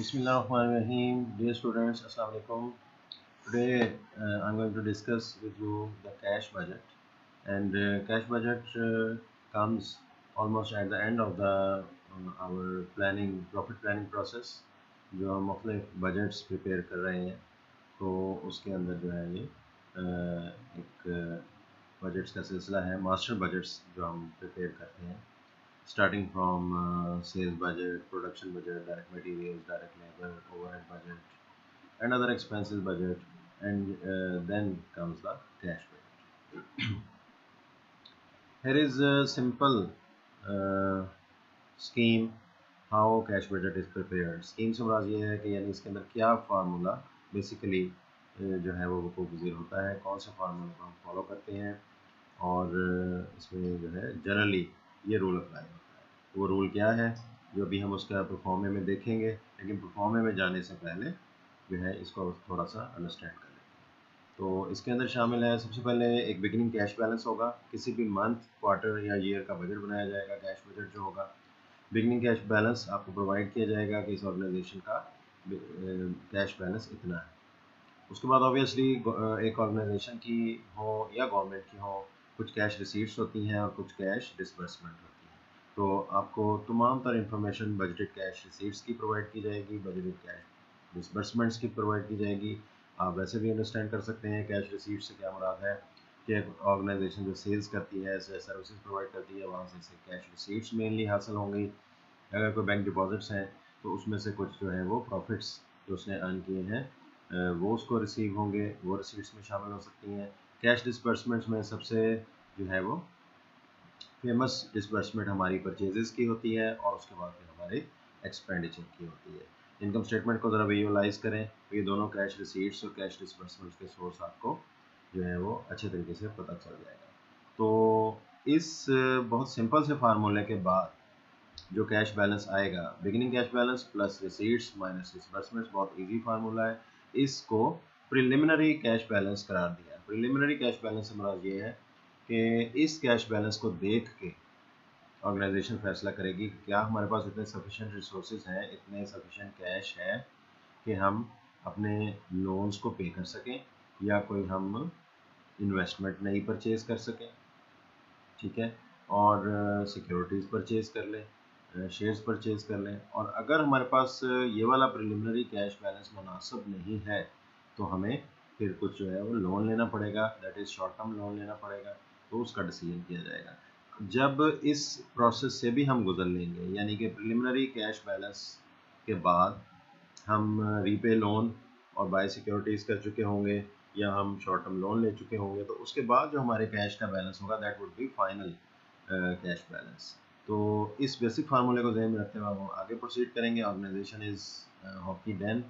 Bismillahirrahmanirrahim. Dear students, Assalamu alaikum. Today uh, I'm going to discuss with you the cash budget. And uh, cash budget uh, comes almost at the end of the uh, our planning profit planning process जो हम मुख्तलिफ़ budgets prepare कर रहे हैं तो उसके अंदर जो है ये uh, एक uh, का सिलसिला है मास्टर बजट्स जो हम प्रिपेयर करते हैं starting from uh, sales budget, production budget, direct materials, direct labor, overhead budget, and other expenses budget, and uh, then comes the cash budget. Here is a simple uh, scheme how cash budget is prepared. Scheme से मुराद ये है कि यानी इसके अंदर क्या formula basically जो है वो को गुजर होता है कौन से फार्मूले को हम फॉलो करते हैं और इसमें जो है जनरली ये रूल अप्लाई होता है। वो रूल क्या है? जो अभी हम उसका परफॉर्मे में देखेंगे, लेकिन परफॉर्मे में जाने से पहले जो है, इसको थोड़ा सा अंडरस्टैंड कर लेते हैं। तो इसके अंदर शामिल है, सबसे पहले एक बिगिनिंग कैश बैलेंस होगा। किसी भी मंथ क्वार्टर या ईयर का बजट बनाया जाएगा कैश बजट जो होगा। बिगनिंग कैश बैलेंस आपको प्रोवाइड किया जाएगा कि इस ऑर्गेनाइजेशन का कैश बैलेंस इतना है। उसके बाद ऑब्वियसली एक ऑर्गेनाइजेशन की हो या गवर्नमेंट की हो कुछ कैश रिसीट्स होती हैं और कुछ कैश डिसबर्समेंट होती हैं। तो आपको तमाम तर इंफॉर्मेशन बजटेड कैश रिसीट्स की प्रोवाइड की जाएगी बजटेड कैश डिसबर्समेंट्स की प्रोवाइड की जाएगी। आप वैसे भी अंडरस्टैंड कर सकते हैं कैश रिसीट से क्या मुराद है, कि ऑर्गेनाइजेशन जो सेल्स करती है सर्विसेज़ प्रोवाइड करती है, वहाँ से इसे कैश रिसीट्स मेनली हासिल होंगी। अगर कोई बैंक डिपॉजिट्स हैं तो उसमें से कुछ जो है वो प्रॉफिट्स जो उसने अर्न किए हैं वो उसको रिसीव होंगे, वो रिसीट्स में शामिल हो सकती हैं। कैश डिसबर्समेंट्स में सबसे जो है वो फ़ेमस डिसबर्समेंट हमारी परचेजेस की होती है और उसके बाद फिर हमारे एक्सपेंडिचर की होती है। इनकम स्टेटमेंट को ज़रा विजुअलाइज करें। तो ये दोनों कैश रिसीट्स और कैश डिसबर्समेंट्स के सोर्स आपको जो है वो अच्छे तरीके से पता चल जाएगा। तो इस बहुत सिंपल से फार्मूले के बाद जो कैश बैलेंस आएगा beginning cash balance plus receipts minus disbursements बहुत इजी फार्मूला है। इसको प्रिलिमिनरी कैश बैलेंस करार दिया प्रिलिमिनरी कैश बैलेंस से मराज ये है कि इस कैश बैलेंस को देख के ऑर्गेनाइजेशन फैसला करेगी कि क्या हमारे पास इतने सफिशेंट रिसोर्स हैं, इतने सफिशेंट कैश है कि हम अपने लोन्स को पे कर सकें या कोई हम इन्वेस्टमेंट नहीं परचेज़ कर सकें, ठीक है? और सिक्योरिटीज़ परचेज़ कर लें शेयर्स परचेज़ कर लें। और अगर हमारे पास ये वाला प्रिलिमिनरी कैश बैलेंस मुनासब नहीं है तो हमें फिर कुछ जो है वो लोन लेना पड़ेगा that is short term loan लेना पड़ेगा तो उसका डिसीज़न किया जाएगा। जब इस प्रोसेस से भी हम गुजर लेंगे, यानी कि प्रिलिमिनरी कैश बैलेंस के बाद हम रीपे लोन और बाय सिक्योरिटीज़ कर चुके होंगे, या हम शॉर्ट टर्म लोन ले चुके होंगे तो उसके बाद जो हमारे कैश का बैलेंस होगा that would be final cash balance तो इस बेसिक फार्मूले को जहन में रखते हुए हम आगे प्रोसीड करेंगे। Organization is hockey den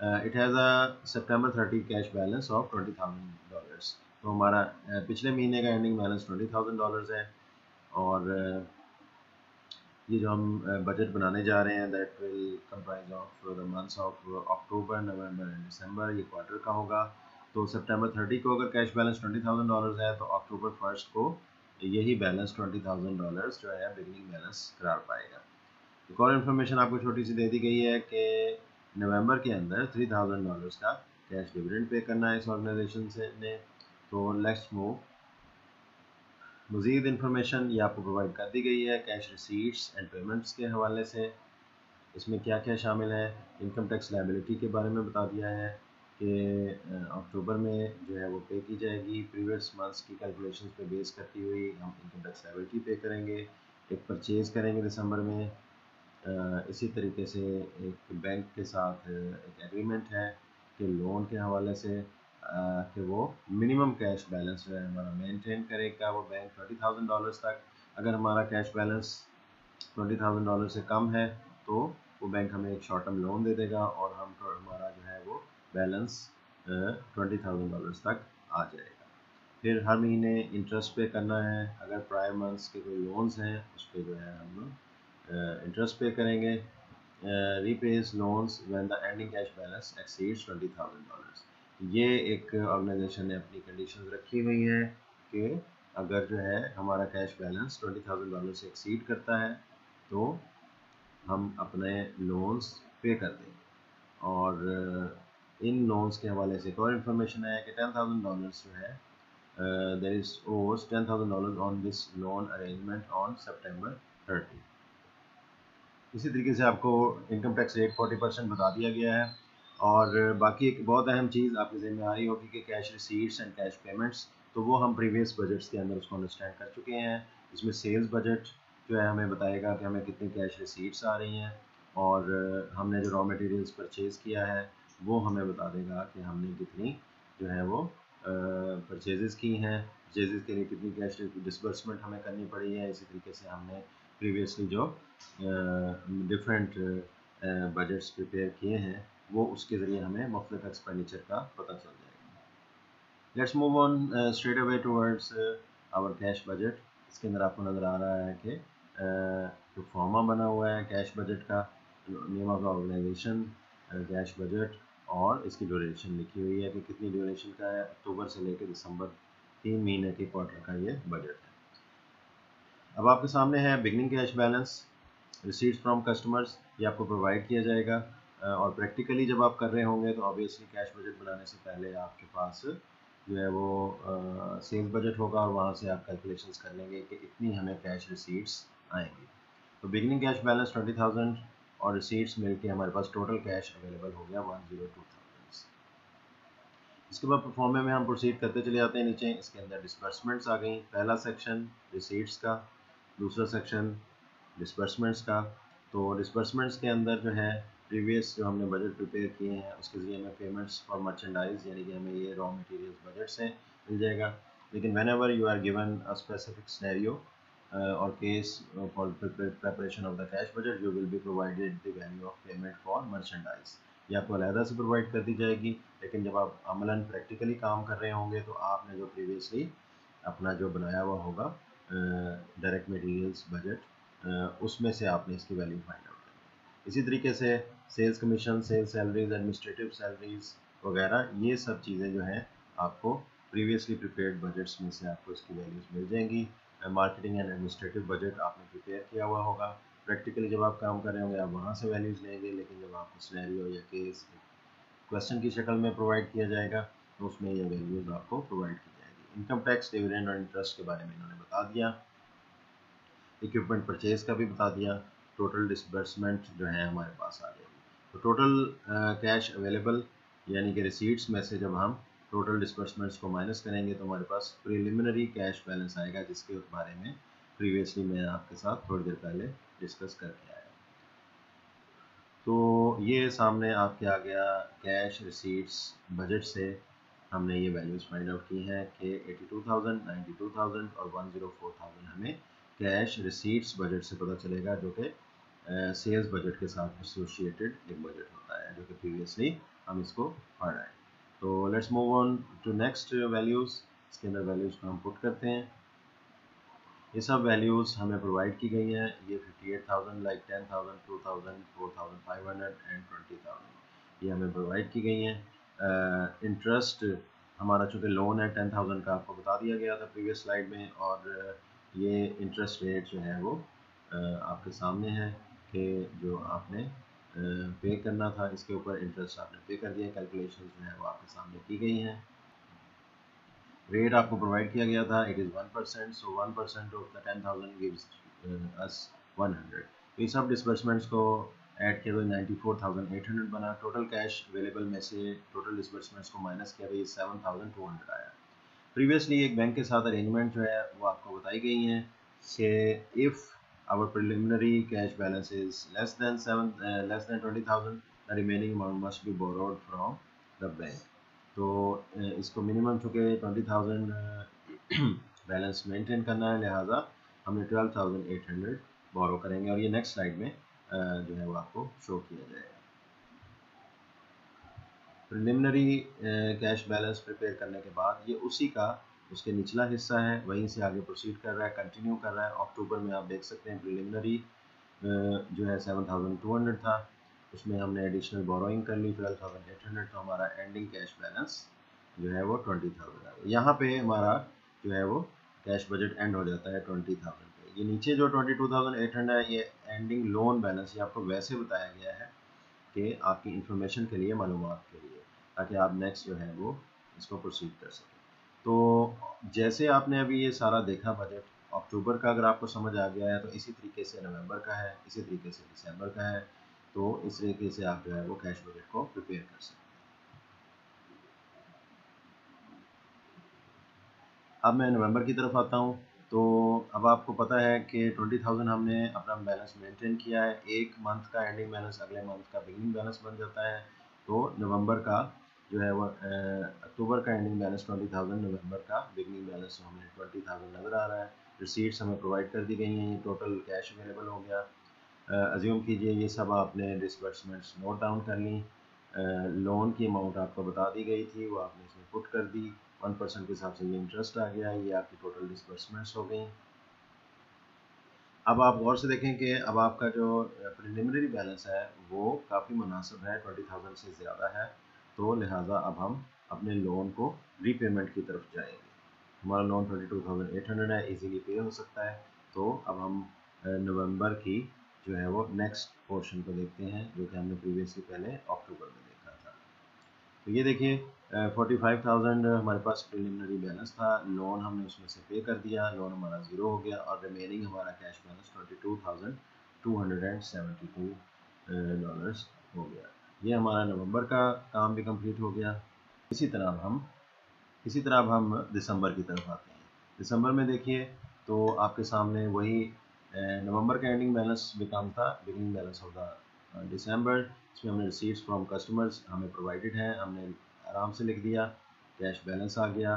has a September thirty cash balance of twenty thousand dollars तो हमारा uh, पिछले महीने का ending balance twenty thousand dollars है और uh, ये जो हम बजट uh, बनाने जा रहे हैं that will comprise of the months of October November and December ये क्वार्टर का होगा। तो सितंबर थर्टी को अगर cash balance twenty thousand dollars है तो अक्टूबर फ़र्स्ट को यही बैलेंस ट्वेंटी थाउज़ेंड डॉलर्स जो है बिगनिंग बैलेंस करार पाएगा। एक और इन्फॉर्मेशन आपको छोटी सी दे दी गई है कि नवंबर के अंदर थ्री थाउज़ेंड डॉलर्स का कैश डिविडेंड पे करना है इस ऑर्गेनाइजेशन से ने। तो लेट्स मूव मज़ीद इन्फॉर्मेशन ये आपको प्रोवाइड कर दी गई है कैश रिसीट्स एंड पेमेंट्स के हवाले से। इसमें क्या क्या शामिल है? इनकम टैक्स लाइबिलिटी के बारे में बता दिया है कि अक्टूबर में जो है वो पे की जाएगी। प्रीवियस मंथ्स की कैलकुलेशन पे बेस करती हुई हम इनकम टैक्स लाइबिलिटी पे करेंगे। एक परचेज़ करेंगे दिसंबर में। इसी तरीके से एक बैंक के साथ एक एग्रीमेंट है कि लोन के हवाले से कि वो मिनिमम कैश बैलेंस जो है हमारा मेंटेन करेगा वो बैंक ट्वेंटी थाउज़ेंड डॉलर्स तक। अगर हमारा cash balance twenty thousand dollar से कम है तो वो बैंक हमें एक शॉर्ट टर्म लोन दे देगा और हम तो हमारा जो है वो बैलेंस ट्वेंटी थाउज़ेंड डॉलर्स तक आ जाएगा। फिर हर महीने इंटरेस्ट पे करना है। अगर प्रायर मंथ्स के कोई लोन्स हैं उस पर जो है हम इंटरेस्ट पे करेंगे repays loans when the ending cash balance exceeds twenty thousand dollars ये एक ऑर्गेनाइजेशन ने अपनी कंडीशन रखी हुई है कि अगर जो है हमारा cash balance twenty thousand dollar से एक्सीड करता है तो हम अपने लोन्स पे कर दें। और इन लोन्स के हवाले से एक और इन्फॉर्मेशन है कि टेन थाउज़ेंड डॉलर्स जो है there is overs ten thousand dollar on this loan arrangement on September thirty इसी तरीके से आपको income tax rate forty percent बता दिया गया है। और बाकी एक बहुत अहम चीज़ आपके जहन में आ रही होगी कि cash receipts and cash payments तो वो हम प्रीवियस बजट्स के अंदर उसको अंडरस्टैंड कर चुके हैं। इसमें सेल्स बजट जो है हमें बताएगा कि हमें कितनी कैश रिसीट्स आ रही हैं और हमने जो रॉ मटेरियल्स परचेज़ किया है, वो हमें बता देगा कि हमने कितनी जो है वो परचेज़ की हैं। परचेज़ के लिए कितनी कैश डिसबर्समेंट हमें करनी पड़ी है। इसी तरीके से हमने प्रीवियसली जो डिफरेंट बजट्स प्रिपेयर किए हैं, वो उसके ज़रिए हमें मुख्तलिफ़ एक्सपेंडिचर का पता चल जाएगा। Let's move on straight away towards our cash budget इसके अंदर आपको नज़र आ रहा है कि जो फॉर्मा बना हुआ है कैश बजट का name of organization cash budget और इसकी ड्यूरेशन लिखी हुई है कि कितनी ड्यूरेशन का है, अक्टूबर से लेकर दिसंबर तीन महीने के क्वार्टर का ये बजट है। अब आपके सामने है beginning cash balance receipts from customers ये आपको प्रोवाइड किया जाएगा। और प्रैक्टिकली जब आप कर रहे होंगे तो ऑब्वियसली कैश बजट बनाने से पहले आपके पास जो है वो सेल्स बजट होगा और वहाँ से आप कैलकुलेशंस कर लेंगे कि इतनी हमें कैश रिसीट्स आएँगी। तो beginning cash balance twenty thousand और रिसीट्स मिलके हमारे पास टोटल कैश अवेलेबल हो गया वन ज़ीरो टू थाउज़ेंड इसके बाद परफॉर्मे में हम प्रोसीड करते चले जाते हैं नीचे। इसके अंदर डिस्बर्समेंट्स आ गई। पहला सेक्शन रिसीट्स का, दूसरा सेक्शन डिस्बर्समेंट्स का। तो डिस्बर्समेंट्स के अंदर जो है प्रीवियस जो हमने बजट प्रिपेयर किए हैं, उसके ज़रिए हमें पेमेंट्स फॉर मर्चेंडाइज यानी कि हमें ये रॉ मटेरियल्स बजट से मिल जाएगा। लेकिन whenever you are given a specific scenario और case for preparation of the cash budget you will be provided the value of payment for merchandise ये आपको अलहदा से प्रोवाइड कर दी जाएगी। लेकिन जब आप अमलन प्रैक्टिकली काम कर रहे होंगे तो आपने जो प्रीवियसली अपना जो बनाया हुआ होगा डायरेक्ट मटेरियल्स बजट उसमें से आपने इसकी वैल्यू फाइंड आउट करनी इसी तरीके से sales commission sales salaries administrative salaries वगैरह, ये सब चीज़ें जो हैं आपको प्रीवियसली प्रिपेयर्ड बजट्स में से आपको इसकी वैल्यूज़ मिल जाएँगी। मार्केटिंग एंड एडमिनिस्ट्रेटिव बजट आपने प्रिपेयर किया हुआ होगा। प्रैक्टिकली जब आप काम कर रहे होंगे, आप वहाँ से वैल्यूज़ लेंगे, लेकिन जब आपको स्नैरियो या केस क्वेश्चन की शक्ल में प्रोवाइड किया जाएगा तो उसमें ये वैल्यूज़ आपको प्रोवाइड की जाएगी। इनकम टैक्स डिविडेंड और इंटरेस्ट के बारे में इन्होंने बता दिया। इक्विपमेंट परचेज का भी बता दिया टोटल डिसबर्समेंट जो है हमारे पास आ जाएगी तो टोटल कैश अवेलेबल यानी कि रिसीट्स में से जब हम टोटल डिस्बर्समेंट्स को माइनस करेंगे तो हमारे पास प्रिलिमिनरी कैश बैलेंस आएगा जिसके बारे में प्रीवियसली मैं आपके साथ थोड़ी देर पहले डिस्कस करके आया तो ये सामने आपके आ गया कैश रिसीट्स बजट से हमने ये वैल्यूज़ फाइंड आउट की हैं कि 82,000, 92,000 और 104,000 हमें कैश रिसीट्स बजट से पता चलेगा जो कि सेल्स बजट के साथ एसोसिएटेड एक बजट होता है जो कि प्रीवियसली हम इसको पढ़ रहे हैं। तो let's move on to next values इसके अंदर वैल्यूज़ को हम पुट करते हैं। ये सब वैल्यूज़ हमें प्रोवाइड की गई हैं। ये 58,000 लाइक 10,000 2,000 4,500 एंड 20,000 ये हमें प्रोवाइड की गई हैं। इंटरेस्ट uh, हमारा चूँकि लोन है 10,000 का आपको बता दिया गया था प्रीवियस स्लाइड में और ये इंटरेस्ट रेट जो है वो आपके सामने है कि जो आपने पे करना था, इसके ऊपर इंटरेस्ट आपने पे कर दिया कैलकुलेशन जो है वो आपके सामने की गई हैं। रेट आपको प्रोवाइड किया गया था it is one percent so one percent of the ten thousand gives us one hundred इन सब डिसबर्समेंट्स को ऐड किया तो ninety four thousand eight hundred बना। टोटल कैश अवेलेबल में से टोटल डिसबर्समेंट्स को माइनस किया तो ये सेवन थाउज़ेंड टू हंड्रेड आया। प्रीवियसली एक बैंक के साथ अरेंजमेंट जो है, वो आपको बताई गई है से if our preliminary cash balance is less than seven less than twenty thousand the remaining amount must be borrowed from the bank तो uh, इसको मिनिमम चूँकि ट्वेंटी थाउज़ेंड बैलेंस मेंटेन करना है, लिहाजा हमें twelve thousand eight hundred borrow करेंगे और ये नेक्स्ट स्लाइड में uh, जो है वो आपको शो किया जाएगा। प्रिलिमिनरी कैश बैलेंस प्रिपेयर करने के बाद ये उसी का उसके निचला हिस्सा है, वहीं से आगे प्रोसीड कर रहा है कंटिन्यू कर रहा है। अक्टूबर में आप देख सकते हैं प्रिलिमिनरी जो है सेवन थाउज़ेंड टू हंड्रेड था। उसमें हमने एडिशनल बोरोइंग कर ली ट्वेल्व थाउज़ेंड एट हंड्रेड तो हमारा एंडिंग कैश बैलेंस जो है वो ट्वेंटी थाउज़ेंड आ गया यहाँ पे हमारा जो है वो कैश बजट एंड हो जाता है ट्वेंटी थाउज़ेंड पे। ये नीचे जो twenty two thousand eight hundred है, ये एंडिंग लोन बैलेंस ये आपको वैसे बताया गया है कि आपकी इंफॉर्मेशन के लिए मालूम के लिए। ताकि आप नेक्स्ट जो है वो इसको प्रोसीड कर सकें। तो जैसे आपने अभी ये सारा देखा बजट अक्टूबर का अगर आपको समझ आ गया है तो इसी तरीके से नवंबर का है, इसी तरीके से दिसंबर का है तो इस तरीके से आप जो है वो कैश बजट को प्रिपेयर कर सकते हैं। अब मैं नवंबर की तरफ़ आता हूँ तो अब आपको पता है कि ट्वेंटी थाउज़ेंड हमने अपना बैलेंस मेंटेन किया है। एक मंथ का एंडिंग बैलेंस अगले मंथ का बिगनिंग बैलेंस बन जाता है। तो नवंबर का जो है वो अक्टूबर का ending balance twenty thousand November का बिगनिंग बैलेंस हमें ट्वेंटी थाउज़ेंड नज़र आ रहा है। रिसीट्स हमें प्रोवाइड कर दी गई हैं, ये टोटल कैश अवेलेबल हो गया। अज्यूम कीजिए ये सब आपने डिसबर्समेंट्स नोट डाउन कर ली। लोन की अमाउंट आपको बता दी गई थी, वो आपने इसमें पुट कर दी। वन परसेंट के हिसाब से ये इंटरेस्ट आ गया, ये आपकी टोटल डिसबर्समेंट्स हो गई। अब आप गौर से देखें कि अब आपका जो प्रिलिमिनरी बैलेंस है, वो काफ़ी मुनासिब है ट्वेंटी थाउज़ेंड से ज़्यादा है। तो लिहाजा अब हम अपने लोन को रीपेमेंट की तरफ़ जाएँगे। हमारा loan twenty two thousand eight hundred है इजीली पे हो सकता है। तो अब हम नवंबर की जो है वो नेक्स्ट पोर्शन को देखते हैं, जो कि हमने प्रीवियसली पहले अक्टूबर में देखा था। तो ये देखिए फोर्टी फाइव थाउज़ेंड हमारे पास प्रिलिमिनरी बैलेंस था। लोन हमने उसमें से पे कर दिया लोन हमारा ज़ीरो हो गया और रिमेनिंग हमारा cash balance twenty two thousand two hundred and seventy two dollars हो गया। ये हमारा नवंबर का काम भी कंप्लीट हो गया। इसी तरह अब हम, इसी तरह अब हम दिसंबर की तरफ़ आते हैं। दिसंबर में देखिए तो आपके सामने वही नवंबर का एंडिंग बैलेंस भी काम था बिगिनिंग बैलेंस होगा दिसंबर इसमें हमने रिसीट्स फ्रॉम कस्टमर्स हमें प्रोवाइडेड हैं, हमने आराम से लिख दिया कैश बैलेंस आ गया।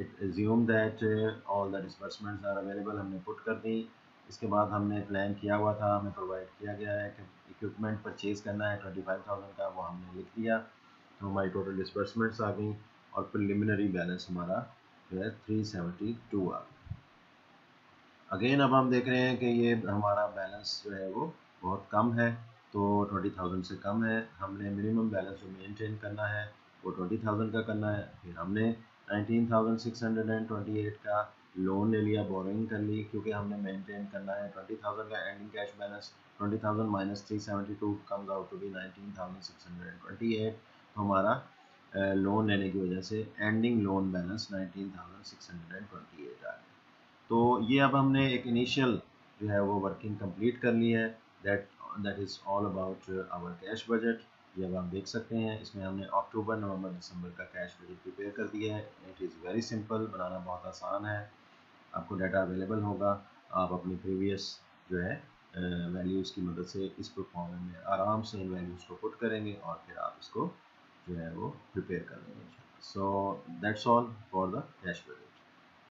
It assume that all the disbursements are available हमने पुट कर दी। इसके बाद हमने प्लान किया हुआ था, हमें प्रोवाइड किया गया है कि इक्विपमेंट परचेज़ करना है ट्वेंटी फाइव थाउज़ेंड का, वो हमने लिख दिया। तो हमारी टोटल डिसबर्समेंट्स आ गई और प्रिलिमिनरी बैलेंस हमारा जो है थ्री सेवेंटी टू आ गया अगेन अब हम देख रहे हैं कि ये हमारा बैलेंस जो है वो बहुत कम है तो ट्वेंटी थाउज़ेंड से कम है। हमने मिनिमम बैलेंस जो मेनटेन करना है, वो ट्वेंटी थाउज़ेंड का करना है। फिर हमने nineteen thousand six hundred and twenty eight का लोन ले लिया बोरिंग कर ली, क्योंकि हमने मेंटेन करना है। ट्वेंटी थाउज़ेंड का ending cash balance twenty thousand minus three seventy two comes out to be nineteen thousand six hundred and twenty eight हमारा लोन लेने की वजह से ending loan balance nineteen thousand six hundred and twenty eight आ गया तो ये अब हमने एक इनिशियल जो है वो वर्किंग कंप्लीट कर ली है। That that is all about our cash budget ये अब आप देख सकते हैं, इसमें हमने अक्टूबर नवंबर दिसंबर का कैश बजट प्रिपेयर कर दिया है। इट इज़ वेरी सिंपल बनाना बहुत आसान है। आपको डाटा अवेलेबल होगा, आप अपनी प्रीवियस जो है वैल्यूज़ की मदद से इस परफॉर्मेंस में आराम से इन वैल्यूज़ को पुट करेंगे और फिर आप इसको जो है वो प्रिपेयर कर लेंगे। So that's all for the cash budget